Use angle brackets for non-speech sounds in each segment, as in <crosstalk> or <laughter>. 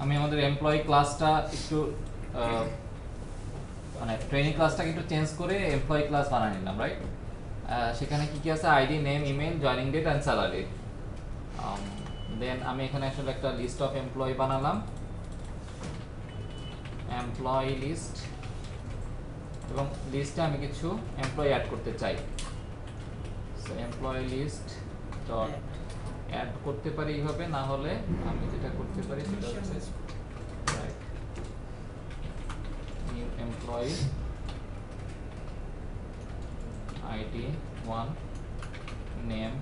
আমি আমাদের এমপ্লয়ি ক্লাসটা একটু মানে ট্রেনিং ক্লাসটাকে একটু চেঞ্জ করে এমপ্লয়ি ক্লাস বানিয়ে নিলাম রাইট সেখানে কি কি আছে? ID name email joining date and salary then আমি এখানে আসলে একটা লিস্ট অফ এমপ্লয়ি বানালাম এমপ্লয়ি লিস্ট এবং লিস্টে আমি কিছু এমপ্লয়ি অ্যাড করতে চাই so employee list dot add করতে পারি এইভাবে, না হলে আমি যেটা করতে পারি সেটা হচ্ছে right. new employee id 1 name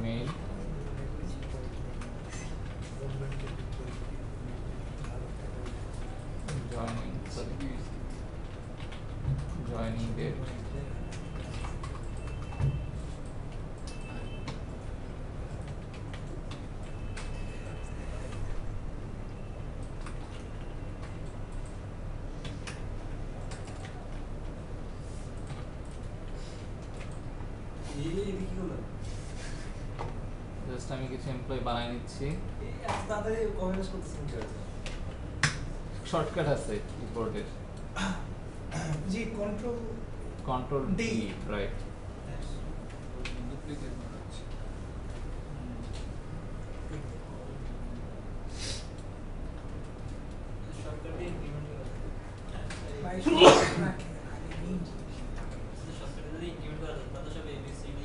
mail কিছু এমপ্লয় বানাই নিচ্ছি। শর্টকাট আছে কিবোর্ডের G control control D right duplicate বানাচ্ছি শর্টকাটে ইমপ্লিমেন্ট করা ভাই রাখে আগে নিন শর্টকাটে যদি ইমপ্লিমেন্ট করা যায় তাহলে সব এবিসিডি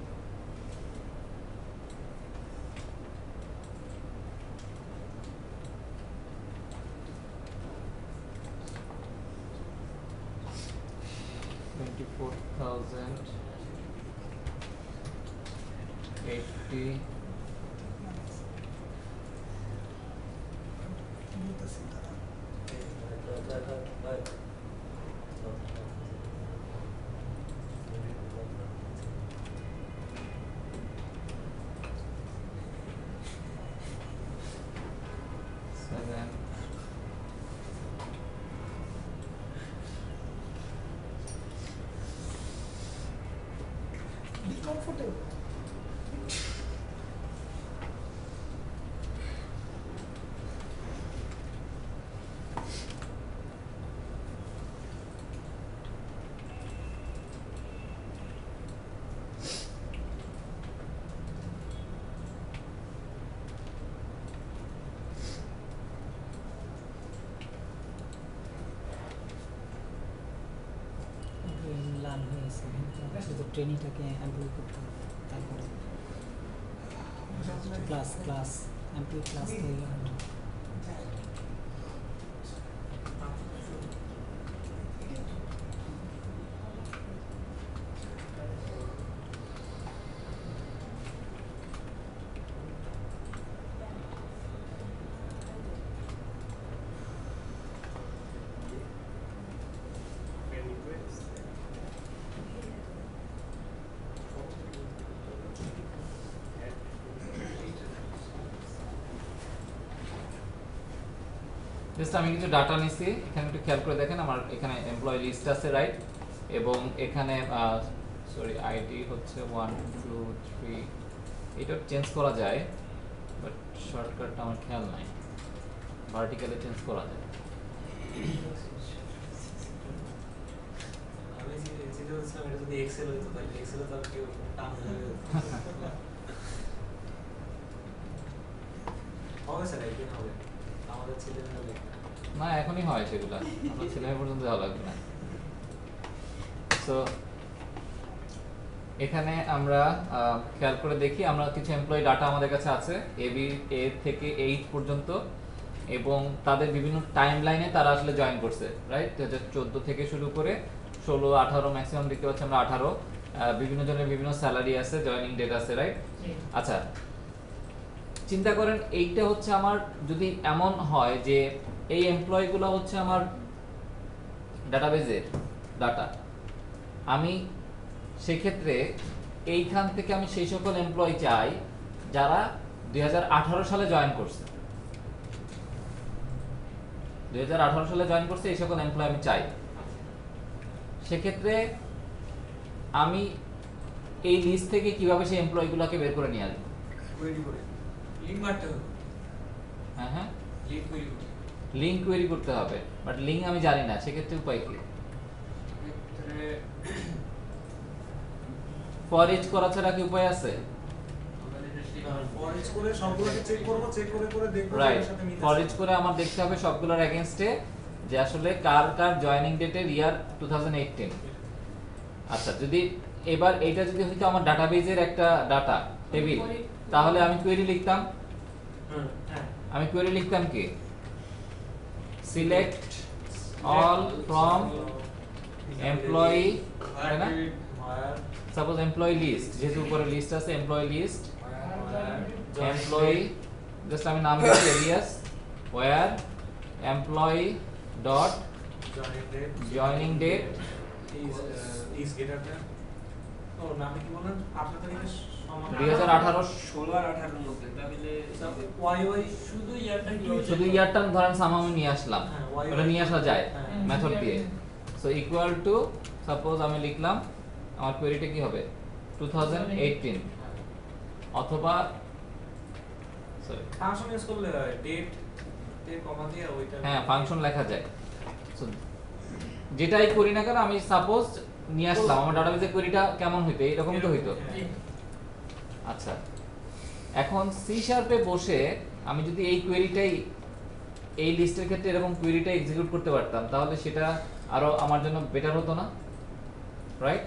54,000 80 বি কমফোর্টেবল গ্রিন লাল হয়েছে শুধু ট্রেনিংটাকে এমপ্লয় করতে হবে তারপরে ক্লাস ক্লাস এমপ্লয় ক্লাস তৈরি জাস্ট আমি কিছু ডাটা নিছি এখানে একটু খেয়াল করে দেখেন আমার এখানে এমপ্লয় লিস্ট আছে রাইট এবং এখানে সরি আইডি হচ্ছে ওয়ান টু থ্রি এটা চেঞ্জ করা যায় বাট শর্টকাটটা আমার খেয়াল নাই। ভার্টিক্যালি চেঞ্জ করা যায়। <laughs> হবে স্যার একদিন হবে। আমাদের ছেলেমেয়েরা না এখনই হয় সেগুলা। আমার ছেলে পর্যন্ত যাওয়া লাগবে না। সো এখানে আমরা খেয়াল করে দেখি আমরা কিছু এমপ্লয়ি ডাটা আমাদের কাছে আছে এ বি এ থেকে এইট পর্যন্ত এবং তাদের বিভিন্ন টাইম লাইনে তারা আসলে জয়েন করছে রাইট দু হাজার চোদ্দ থেকে শুরু করে ষোলো আঠারো ম্যাক্সিমাম দেখতে পাচ্ছি আমরা আঠারো বিভিন্ন জনের বিভিন্ন স্যালারি আছে জয়েনিং ডেট আছে রাইট আচ্ছা চিন্তা করেন এইটা হচ্ছে আমার যদি এমন হয় যে এই এমপ্লয়িগুলো হচ্ছে আমার ডাটাবেজের ডাটা আমি সেক্ষেত্রে এইখান থেকে আমি সেই সকল এমপ্লয়ি চাই যারা দুই হাজার আঠারো সালে জয়েন করছে। দুই হাজার আঠারো সালে জয়েন করছে এই সকল এমপ্লয় আমি চাই। সেক্ষেত্রে আমি এই লিস্ট থেকে কীভাবে সেই এমপ্লয়িগুলোকে বের করে নিয়ে আসব? হ্যাঁ হ্যাঁ। লিঙ্ক কোয়েরি করতে হবে বাট লিঙ্ক আমি জানি না সেক্ষেত্রে উপায় কি? ফর ইচ করা ছাড়া কি উপায় আছে? করে করে আমার দেখতে হবে সবগুলোর যে আসলে জয়েনিং ডেটের ইয়ার টু আচ্ছা যদি এবার এটা যদি হইতো আমার ডাটাবেজের একটা ডাটা টেবিল তাহলে আমি কোয়েরি লিখতাম? হ্যাঁ। আমি কোয়েরি লিখতাম কি? সিলেক্ট অল ফ্রম এমপ্লয়ি তাই না Wire, সাপোজ এমপ্লয়ি লিস্ট যেহেতু উপরে লিস্ট আছে employee list wire, employee just আমি নাম দিচ্ছি alias where employee dot joining date, joining date is, uh, is greater than- ও, নামে কি বললেন? আঠারো তারিখের সমান। দুই হাজার আঠারো ষোলো আর আঠারোর মধ্যে তাহলে শুধু ইয়ারটা শুধু ইয়ারটা ধরেন সাম আমি নিয়ে আসলাম। হ্যাঁ, ওটা নিয়ে আসা যায় হ্যাঁ। মেথড দিয়ে। সো ইকুয়াল টু সাপোজ আমি লিখলাম আমার কোয়েরিটা কি হবে? 2018 অথবা সরি ফাংশন ইউজ করলে ডেট কমা দিয়ে ওইটা হ্যাঁ ফাংশন লেখা যায়। যেটাই করি না কেন আমি সাপোজ নিয়ে আসলাম। আমার ডাটাবেজে কোয়েরিটা কেমন হইতো? এরকমই তো হইতো। হ্যাঁ। আচ্ছা। এখন সি শার্পে বসে আমি যদি এই কোয়েরিটাই এই লিস্টের ক্ষেত্রে এরকম কোয়েরিটা এক্সিকিউট করতে পারতাম তাহলে সেটা আরও আমার জন্য বেটার হতো না? রাইট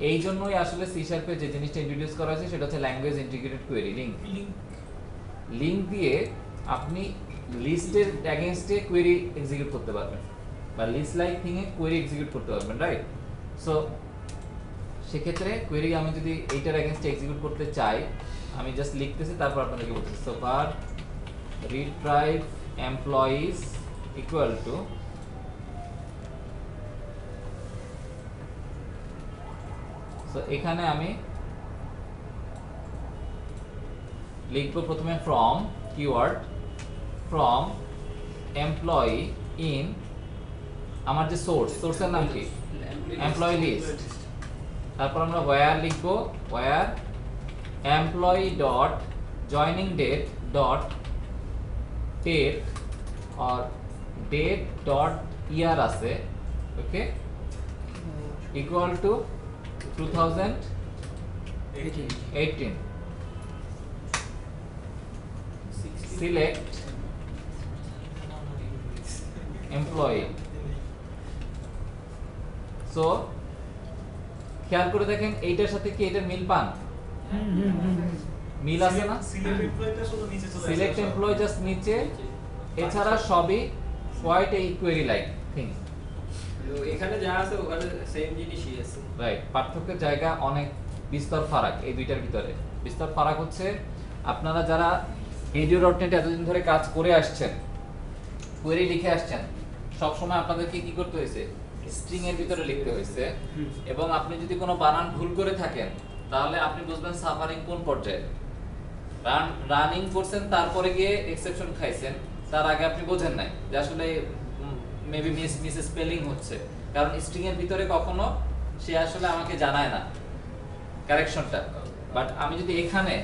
এই জন্যই আসলে সি শার্পে যে জিনিসটা ইন্ট্রোডিউস করা হয়েছে সেটা হচ্ছে language integrated query link link দিয়ে আপনি লিস্টের অ্যাগেনস্টে কোয়েরি এক্সিকিউট করতে পারবেন। বা লিস্ট লাইক থিংয়ে কোয়েরি এক্সিকিউট করতে পারবেন রাইট সো সেক্ষেত্রে কোয়েরি আমি যদি এইটার অ্যাগেনস্টে এক্সিকিউট করতে চাই আমি জাস্ট লিখতেছি তারপর আপনাদেরকে বলতেছি। So far retrieve employees equal to so এখানে আমি লিখব প্রথমে from keyword from employee in আমার যে সোর্স সোর্সের নাম কি? এমপ্লয়ি লিস্ট তারপর আমরা ওয়্যার লিখব where employee dot joining date dot date R date dot year আছে okay equal to two thousand eighteen select employee. So খেয়াল করে দেখেন এইটার সাথে কি এটার মিল পান? মিল আছে না? সিলেক্ট এমপ্লয়িটা শুধু নিচে চলে আসে সিলেক্ট এমপ্লয় জাস্ট নিচে। এছাড়া সবই কোয়াইট এই কোয়েরি লাইক থিং এখানে যা আছে ওখানে সেম জিনিসই আছে। রাইট পার্থক্যের জায়গা অনেক বিস্তর ফারাক এই দুইটার ভিতরে। বিস্তর ফারাক হচ্ছে আপনারা যারা ভিডিও ডট নেট এতদিন ধরে কাজ করে আসছেন কোয়েরি লিখে আসছেন সব সময় আপনাদেরকে কি করতে হয়েছে? স্ট্রিং এর ভিতরে লিখতে হয়েছে। এবং আপনি যদি কোনো বানান ভুল করে থাকেন তাহলে আপনি বুঝবেন সাফারিং কোন পর্যায়ে। রান রানিং করছেন তারপরে গিয়ে এক্সেপশন খাইছেন। তার আগে আপনি বোঝেন নাই যে আসলে মেবি মিস মিস স্পেলিং হচ্ছে। কারণ স্ট্রিং এর ভিতরে কখনো সে আসলে আমাকে জানায় না কারেকশনটা বাট আমি যদি এখানে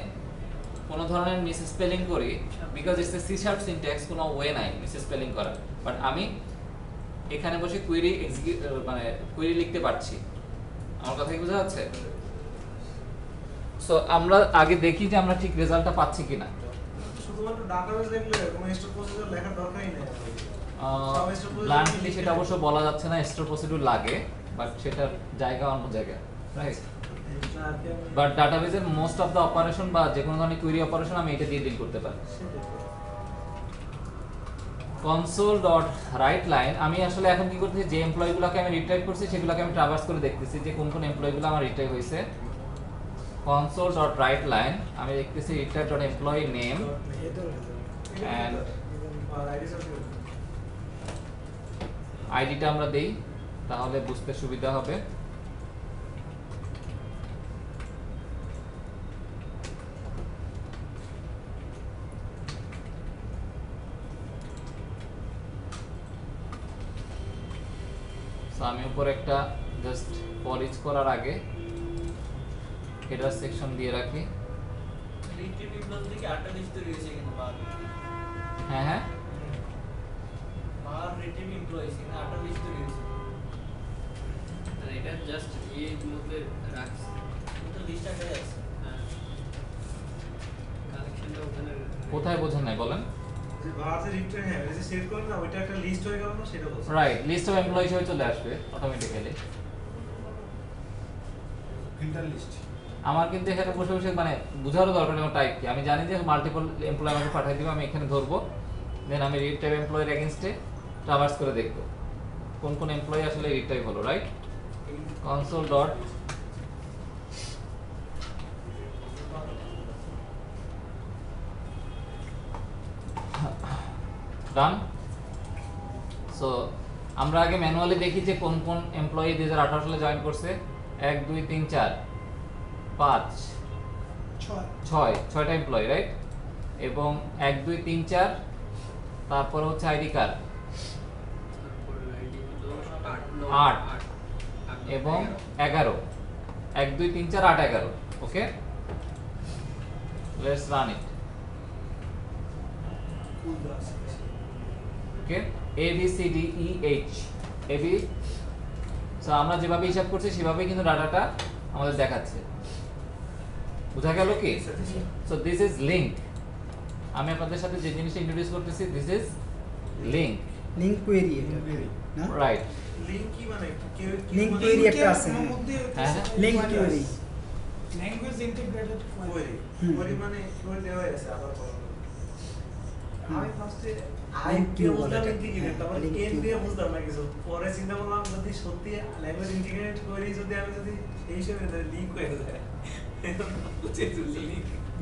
কোনো ধরনের মিস স্পেলিং করি because it's a C sharp syntax কোনো ওয়ে নাই মিস স্পেলিং করার। বাট আমি এখানে বসে কুয়েরি মানে কুয়েরি লিখতে পারছি। আমার কথা কি বোঝা যাচ্ছে? সো আমরা আগে দেখি যে আমরা ঠিক রেজাল্টটা পাচ্ছি কিনা। শুধুমাত্র ডাটাবেস দেখলে কোনো লেখার দরকারই নেই। ব্লান্টলি সেটা অবশ্য বলা যাচ্ছে না প্রসিডিউর লাগে বাট সেটার জায়গা অন্য জায়গায় রাইট বাট ডাটাবেজের মোস্ট অফ দ্য অপারেশন বা যে কোনো ধরনের কুইরি অপারেশন আমি এটা দিয়ে ডিল করতে পারি। কনসোল ডট রাইট লাইন আমি আসলে এখন কি করতেছি, যে এমপ্লয়িগুলোকে আমি রিট্রাইভ করছি, সেগুলোকে আমি ট্রাভার্স করে দেখতেছি যে কোন কোন এমপ্লয়িগুলো আমার রিট্রাইভ হয়েছে। কনসোল ডট রাইট লাইন আমি দেখতেছি রিট্রাইভ ডট এমপ্লয়ি নেম আইডিটা আমরা দেই, তাহলে বুঝতে সুবিধা হবে। So, একটা জাস্ট পলিশ করার আগে হেডার সেকশন দিয়ে রাখি। হ্যাঁ হ্যাঁ। এটা জাস্ট ইয়েগুলোতে রাখছি কোথায় বোঝেন নাই বলেন। হ্যাঁ এটা যে সেভ করলাম না ওইটা একটা লিস্ট হয়ে গেল না সেটা বলছি। রাইট লিস্ট অফ এমপ্লয়ি হিসেবে চলে আসবে অটোমেটিক্যালি ফিল্টার লিস্ট আমার কিন্তু এখানে বসে বসে মানে বোঝারও দরকার নেই টাইপ কি। আমি জানি যে মাল্টিপল এমপ্লয় আমাকে পাঠিয়ে দিবে আমি এখানে ধরবো। দেন আমি রিড টাইপ এমপ্লয়ের এগেনস্টে ট্রাভার্স করে দেখব। কোন কোন এমপ্লয়ি আসলে রিড টাইপ হলো right console dot done so আমরা আগে ম্যানুয়ালি দেখি যে কোন কোন এমপ্লয়ি দুই হাজার আঠারো সালে জয়েন করছে। এক দুই তিন চার পাঁচ ছয়। ছয় ছয়টা এমপ্লয়ি রাইট এবং এক দুই তিন চার তারপর হচ্ছে আইডি কার্ড। আট এবং এগারো। এক দুই তিন চার আট এগারো okay let's run it okay? A B C D E H A B so আমরা যেভাবে হিসাব করছি সেভাবেই কিন্তু ডাটাটা আমাদের দেখাচ্ছে। বোঝা গেল কি? সো দিস ইজ লিঙ্ক আমি আপনাদের সাথে যে জিনিসটা ইন্ট্রোডিউস করতেছি this is link link query right link কি মানে? কেউ Link মানে query একটা আছে, হ্যাঁ। Link query language integrated query হুম। query মানে query দেওয়া হয়েছে আবার। আমি ফার্স্টে আই Link দিয়ে queue বলে বুঝলাম ইন্টিগ্রেট তারপরে Link দিয়ে বুঝলাম না কিছু পরে চিন্তা করলাম যদি সত্যি ল্যাঙ্গুয়েজ ইন্টিগ্রেট করি যদি আমি যদি এই হিসেবে লিংক হয়ে যায়।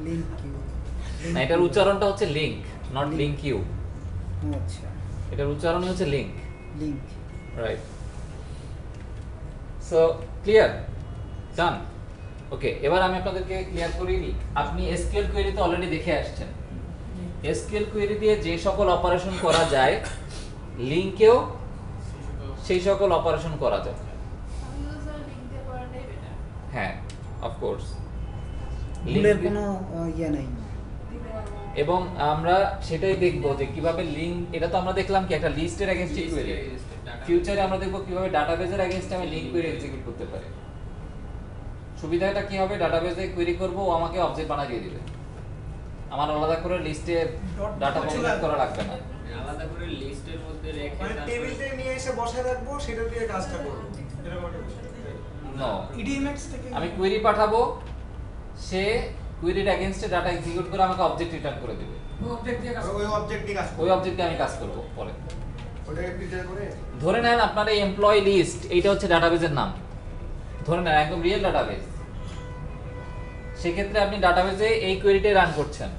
লিঙ্ক কিউ না এটার উচ্চারণটা হচ্ছে লিঙ্ক নট. লিঙ্ক ইউ আচ্ছা। এটার উচ্চারণ হচ্ছে link link right so clear done okay এবার আমি আপনাদেরকে ক্লিয়ার করে নিই আপনি এসকিউএল কোয়েরিতে অলরেডি দেখে আসছেন। এসকিউএল কোয়েরি দিয়ে যে সকল অপারেশন করা যায় লিঙ্কেও সেই সকল অপারেশন করা যায়। হ্যাঁ অফকোর্স কোনো ইয়ে নাই। এবং আমরা সেটাই দেখব যে কীভাবে লিঙ্ক এটা তো আমরা দেখলাম কি একটা লিস্টের এগেইনস্টে কোয়েরি ফিউচারে আমরা দেখব কীভাবে ডাটাবেজের এগেইনস্টে আমি লিংক কোয়েরি এক্সিকিউট করতে পারি। সুবিধাটা কি হবে? ডাটাবেজে কোয়েরি করব ও আমাকে অবজেক্ট বানিয়ে দিয়ে দিবে। আমার আলাদা করে লিস্টে ডাটা dot করা লাগবে না। আলাদা করে লিস্টের মধ্যে রেখে মানে তারপরে- টেবিলতে নিয়ে এসে বসায় রাখব সেটা দিয়ে কাজটা করব। এরকম একটা বিষয়। নো ইডিএমএক্স থেকে আমি কোয়েরি পাঠাবো সে কোয়েরির এগেইনস্টে ডাটা এক্সিকিউট করে আমাকে অবজেক্ট রিটার্ন করে দিবে। অবজেক্ট দিয়ে কাজ ওই অবজেক্ট নিয়ে কাজ ওই অবজেক্টে আমি কাজ করব পরে। ওটাকে ফিল্টার করে? ধরে নেন আপনার এই এমপ্লয় লিস্ট এইটা হচ্ছে ডাটাবেজের নাম। ধরে নেন একদম রিয়েল ডাটাবেজ সেক্ষেত্রে আপনি ডাটাবেজে এই কোয়েরিটাই রান করছেন।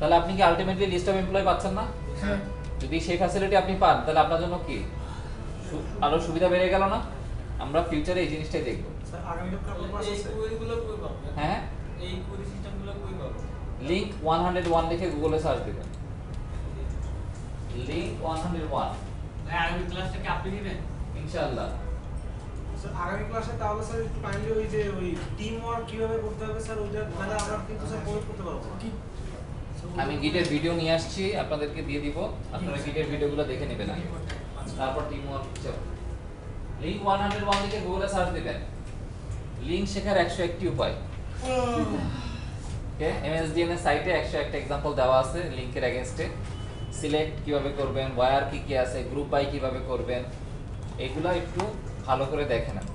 তাহলে আপনি কি আলটিমেটলি লিস্ট অফ এমপ্লয় পাচ্ছেন না? হ্যাঁ। যদি সেই ফ্যাসিলিটি আপনি পান তাহলে আপনার জন্য কি? আরও সুবিধা বেড়ে গেল না? আমরা ফিউচারে এই জিনিসটাই দেখব। স্যার আগামী সপ্তাহে আপনার ক্লাস এই আছে। কই পাবো? হ্যাঁ? এই কোয়েরি সিস্টেমগুলো কই পাবো? লিংক 101 লিখে গুগলে সার্চ দিবেন। লিংক 101 ভাই আগামী ক্লাসটাকে আপনি দিবেন? ইনশাআল্লাহ। স্যার আগামী ক্লাসে তাহলে স্যার একটু কাইন্ডলি ওই যে ওই টিম ওয়ার্ক কীভাবে করতে হবে স্যার ওইটা তাহলে আমরা কিন্তু স্যার প্রয়োগ করতে পারব। না। আমি গিটের ভিডিও নিয়ে আসছি, আপনাদেরকে দিয়ে দিব। আপনারা গিটের ভিডিওগুলো দেখে নেবেন তারপর team one link one hundred one থেকে গুগলে সার্চ দিবেন। লিঙ্ক শেখার একশো একটি উপায়। ওকে এমএসডিএন এর সাইটে একশো একটা এক্সাম্পল দেওয়া আছে লিঙ্কের এগেনস্টে সিলেক্ট কীভাবে করবেন ওয়ার কি কি আছে গ্রুপ বাই কীভাবে করবেন, এগুলো একটু ভালো করে দেখে নেন।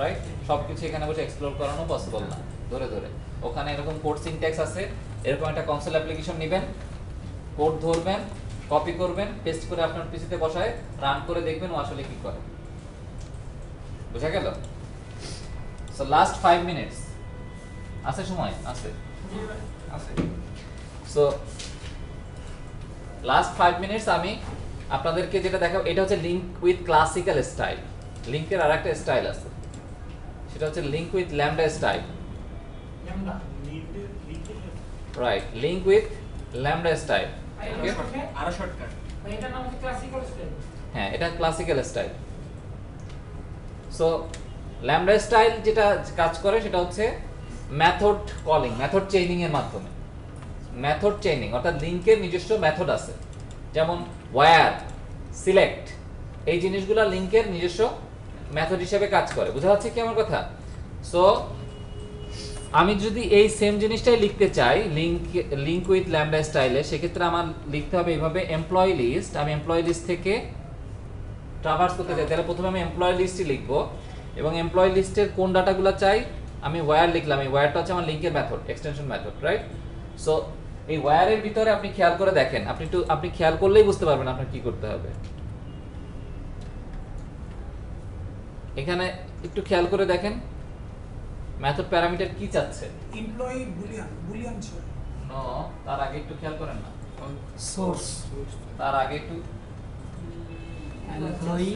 রাইট সবকিছু এখানে বসে এক্সপ্লোর করানো পসিবল না। ধরে ধরে। ওখানে এরকম কোড সিনট্যাক্স আছে এরকম একটা কনসোল অ্যাপ্লিকেশন নেবেন কোড ধরবেন কপি করবেন পেস্ট করে আপনার পিসিতে বসায় রান করে দেখবেন ও আসলে কি করে। বুঝা গেল? সো লাস্ট ফাইভ মিনিটস আছে সময়? আছে। আছে। সো লাস্ট ফাইভ মিনিটস আমি আপনাদেরকে যেটা দেখাবো এটা হচ্ছে লিঙ্ক উইথ ক্লাসিক্যাল স্টাইল লিঙ্কের আর একটা স্টাইল আছে। সেটা হচ্ছে link with lambda style right link with lambda style আরও শর্টকাট এটার নাম ক্লাসিক্যাল স্টাইল হ্যাঁ এটা classical style so lambda style যেটা কাজ করে সেটা হচ্ছে মেথড কলিং মেথড চেইনিং এর মাধ্যমে। মেথড চেইনিং অর্থাৎ লিংকের নিজস্ব মেথড আছে। যেমন ওয়্যার সিলেক্ট এই জিনিসগুলো লিংকের নিজস্ব মেথড হিসেবে কাজ করে। বোঝা যাচ্ছে কি আমার কথা? সো আমি যদি এই সেম জিনিসটাই লিখতে চাই লিংক লিংক উইথ ল্যামডা স্টাইলে সেক্ষেত্রে আমার লিখতে হবে এইভাবে এমপ্লয় লিস্ট আমি এমপ্লয় লিস্ট থেকে ট্রাভার্স করতে চাই। তাহলে প্রথমে আমি এমপ্লয় লিস্টই লিখব। এবং এমপ্লয় লিস্টের কোন ডাটাগুলো চাই? আমি ওয়্যার লিখলাম। এই ওয়্যারটা হচ্ছে আমার লিঙ্কের method extension method right so এই ওয়্যারের ভিতরে আপনি খেয়াল করে দেখেন। আপনি একটু, আপনি খেয়াল করলেই বুঝতে পারবেন আপনার কি করতে হবে। এখানে একটু খেয়াল করে দেখেন। মেথড প্যারামিটার কি চাচ্ছে? এমপ্লয়ি বুলিয়ান বুলিয়ান ছিল নো তার আগে একটু খেয়াল করেন না। সোর্স তার আগে একটু এমপ্লয়ি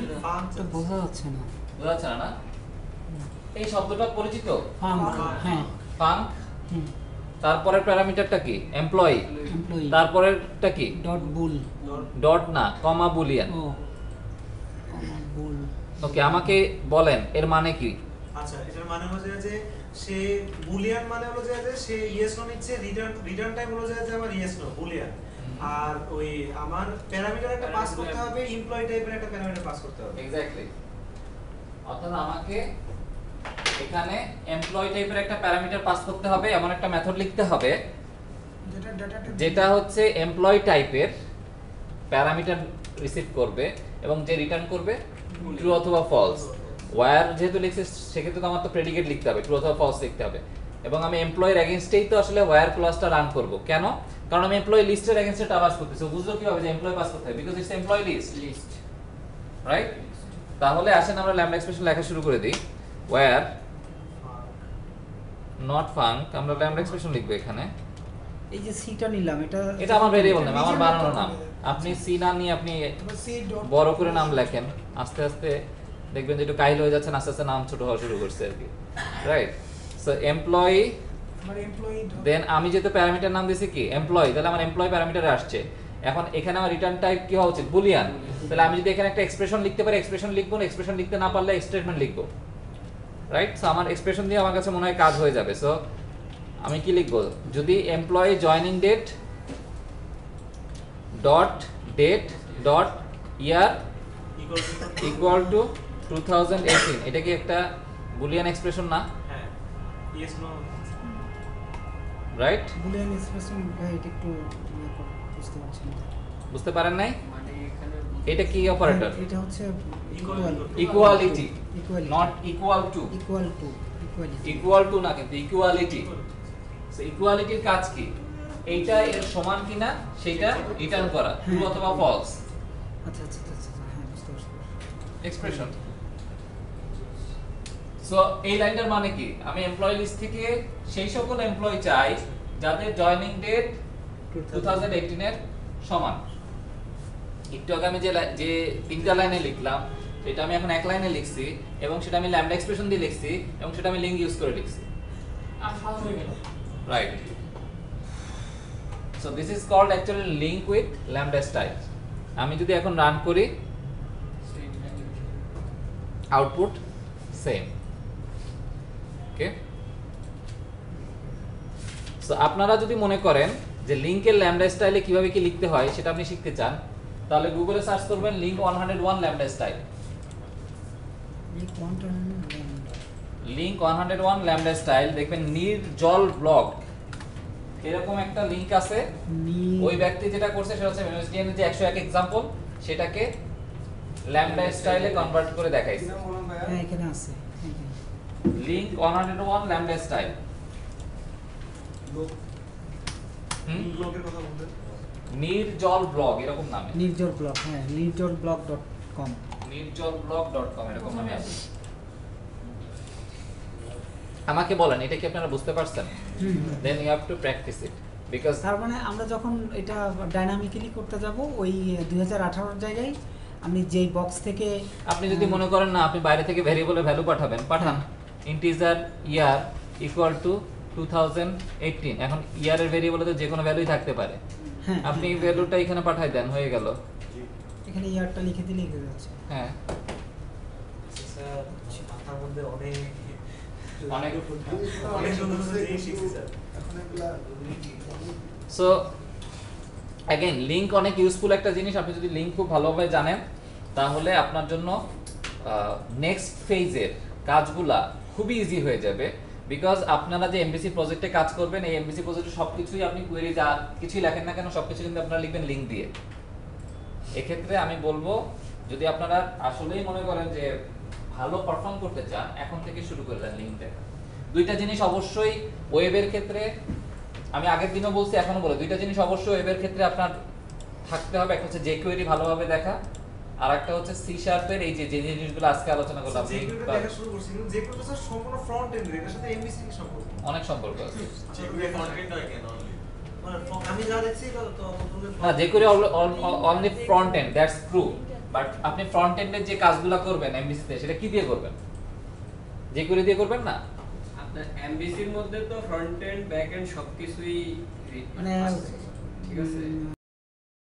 তো বোঝা যাচ্ছে না। বোঝা যাচ্ছে না এই শব্দটা পরিচিত? ফার্ম হ্যাঁ। ফাঙ্ক তারপরের প্যারামিটারটা কি? এমপ্লয়ি এমপ্লয়ি তারপরেরটা কি? ডট বুল ডট না কমা বুলিয়ান ওকে আমাকে বলেন এর মানে কি? আচ্ছা এটার মানে হলো যে যে সে বুলিয়ান মানে হলো যে যে সে ইয়েস নো নিচ্ছে রিটার্ন রিটার্ন টাইম হলো যে আমার ইয়েস নো বুলিয়ান। আর ওই আমার প্যারামিটার একটা পাস করতে হবে এমপ্লয়ি টাইপের একটা প্যারামিটার পাস করতে হবে। এক্স্যাক্টলি অর্থাৎ আমাকে এখানে এমপ্লয় টাইপের একটা প্যারামিটার পাস করতে হবে এমন একটা মেথড লিখতে হবে যেটা ডাটা যেটা হচ্ছে এমপ্লয় টাইপের প্যারামিটার রিসিভ করবে এবং যে রিটার্ন করবে ট্রু অথবা ফলস ওয়্যার যেহেতু লিখছে সেক্ষেত্রে তো আমার তো প্রেডিকেট লিখতে হবে। ট্রু অথবা ফলস লিখতে হবে। এবং আমি এমপ্লয়ের এগেনস্টেই তো আসলে ওয়্যার ক্লাসটা রান করব। কেন? কারণ আমি এমপ্লয় লিস্টের এগেনস্টে টাবাস করতেছি। বুঝলো কীভাবে যে এমপ্লয় পাস করতে হবে because it's employee list list right তাহলে আসেন আমরা ল্যাম্বডা এক্সপ্রেশন লেখা শুরু করে দিই। ওয়ার নট ফাঙ্ক আমরা ল্যাম্বডা এক্সপ্রেশন লিখব এখানে। এই যে সিটা নিলাম এটা এটা আমার ভেরিয়েবল নাম আমার বানানো নাম। আপনি সি না নিয়ে আপনি বড় করে নাম লেখেন। আস্তে আস্তে দেখবেন যে একটু কাহিল হয়ে যাচ্ছেন আস্তে আস্তে নাম ছোট হওয়া শুরু করছে আর কি। Right so employee employee then আমি যেহেতু প্যারামিটার নাম দিয়েছি কি? এমপ্লয়ি তাহলে আমার এমপ্লয়ি প্যারামিটারে আসছে। এখন এখানে আমার রিটার্ন টাইপ কি হওয়া উচিত? বুলিয়ান তাহলে আমি যদি এখানে একটা এক্সপ্রেশন লিখতে পারি এক্সপ্রেশন লিখব না এক্সপ্রেশন লিখতে না পারলে স্টেটমেন্ট লিখব। রাইট সো আমার এক্সপ্রেশন দিয়ে আমার কাছে মনে হয় কাজ হয়ে যাবে। সো আমি কি লিখব? যদি employee joining date dot date dot year equal to two two thousand eighteen এটা কি একটা বুলিয়ান এক্সপ্রেশন না? হ্যাঁ yes no right boolean expression এটা একটু ইয়ে বুঝতে পারছি না। বুঝতে পারেন নাই? মানে এটা কি অপারেটর এটা হচ্ছে equality. Not equal to equal to equality equal to না কিন্তু ইকুয়ালিটি ইকুয়ালিটির কাজ কি? এইটা এর সমান কিনা সেটা রিটার্ন করা ট্রু। অথবা ফলস আচ্ছা আচ্ছা আচ্ছা আচ্ছা, হ্যাঁ বুঝতে পারছি। এক্সপ্রেশন সো এই লাইনটার মানে কি? আমি এমপ্লয়ি লিস্ট থেকে সেই সকল এমপ্লয়ি চাই যাদের জয়নিং ডেট 2018 এর সমান। একটু আগে আমি যে যে তিনটা লাইনে লিখলাম সেটা আমি এখন এক লাইনে লিখছি এবং সেটা আমি ল্যামডা এক্সপ্রেশন দিয়ে লিখছি এবং সেটা আমি লিঙ্ক ইউজ করে লিখছি। আর ফাল হয়ে গেল right. So this is called actually link with lambda style আমি যদি এখন রান করি আউটপুট সেম ওকে সো আপনারা যদি মনে করেন যে লিংকের ল্যামডা স্টাইলে কীভাবে কি লিখতে হয় সেটা আপনি শিখতে চান তাহলে গুগলে সার্চ করবেন লিংক 101 ল্যামডা স্টাইল এই কোয়ান্টাম লিংক 101 ল্যামডা স্টাইল দেখবেন নির্জল ব্লগ এরকম একটা লিংক আছে। ওই ব্যক্তি যেটা করছে সেটা হচ্ছে MSDN যে 101 এক্সাম্পল সেটাকে ল্যামডা স্টাইলে কনভার্ট করে দেখাইছে। হ্যাঁ এখানে আছে লিংক 101 ল্যামডা স্টাইল লোক। হুম? ব্লগের কথা বলতে নির্জল ব্লগ এরকম নামে। নির্জল ব্লগ হ্যাঁ Nirjal blog dot com Nirjal blog dot com এরকম নামে আছে। আমাকে বলেন এটা কি আপনারা বুঝতে পারছেন? Then you have to practice it because তার মানে আমরা যখন এটা ডাইনামিক্যালি করতে যাব ওই দুই হাজার আঠারোর জায়গায় আমি যেই বক্স থেকে আপনি যদি মনে করেন না আপনি বাইরে থেকে ভেরিয়েবলের ভ্যালু পাঠাবেন পাঠান। Integer year equal to two thousand eighteen এখন ইয়ারের ভেরিয়েবলে তো যে কোনো ভ্যালুই থাকতে পারে। হ্যাঁ। আপনি ভ্যালুটা এখানে পাঠাই দেন হয়ে গেল। এখানে ইয়ারটা লিখে দিলেই হয়ে যাচ্ছে। হ্যাঁ। স্যার মাথার মধ্যে অনেক অনেক অনেক সুন্দর সুন্দর জিনিস শিখছি স্যার। এখন এগুলা সো অ্যাগেন অনেক ইউজফুল একটা জিনিস। আপনি যদি লিংক খুব ভালোভাবে জানেন তাহলে আপনার জন্য নেক্সট ফেজের কাজগুলা খুবই ইজি হয়ে যাবে। বিকজ আপনারা যে এমবিসি প্রজেক্টে কাজ করবেন এই এমবিসি প্রজেক্টে সবকিছুই আপনি কোয়েরি যা কিছুই লেখেন না কেন সবকিছু কিন্তু আপনারা লিখবেন লিংক দিয়ে। এক্ষেত্রে আমি বলব যদি আপনারা আসলেই মনে করেন যে ভালো পারফর্ম করতে চান এখন থেকে শুরু করে দেন লিঙ্ক দেখা দুইটা জিনিস অবশ্যই ওয়েবের ক্ষেত্রে আমি আগের দিনও বলছি এখনও বলে দুইটা জিনিস অবশ্যই ওয়েবের ক্ষেত্রে আপনার থাকতে হবে। একটা হচ্ছে যে কোয়েরি ভালোভাবে দেখা আর একটা হচ্ছে সি শার্পের এই যে যে জিনিসগুলো আজকে আলোচনা করলাম যে link কোডটা বা- দেখা শুরু করছি কিন্তু যে স্যার সম্পূর্ণ ফ্রন্ট এন্ড এর সাথে এমবিসি কি সম্পর্ক। অনেক সম্পর্ক আছে। হয় মানে আমি যা দেখছি তো তো না যে করে only front end that's true but আপনি ফ্রন্ট এন্ডের যে কাজগুলো করবেন এমবিসি তে সেটা কি দিয়ে করবেন? যে করে দিয়ে করবেন না? আপনার এমবিসির মধ্যে তো ফ্রন্ট এন্ড ব্যাক এন্ড সবকিছুই মানে ঠিক আছে?